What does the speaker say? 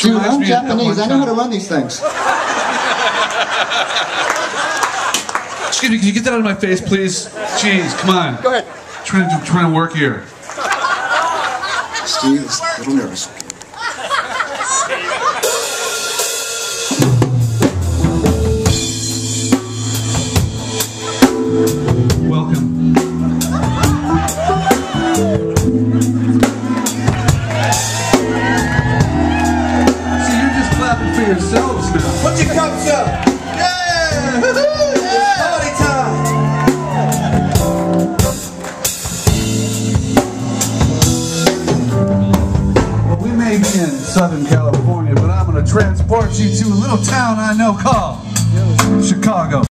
Dude, I'm me of that Japanese. I know how to run these things. Excuse me, can you get that out of my face, please? Jeez, come on. Go ahead. Trying to trying to work here. Steve is a little nervous. Welcome. For yourselves now. Put your cups up. Yeah! Woo-hoo! Yeah! Party time. Well, we may be in Southern California, but I'm going to transport you to a little town I know called Chicago.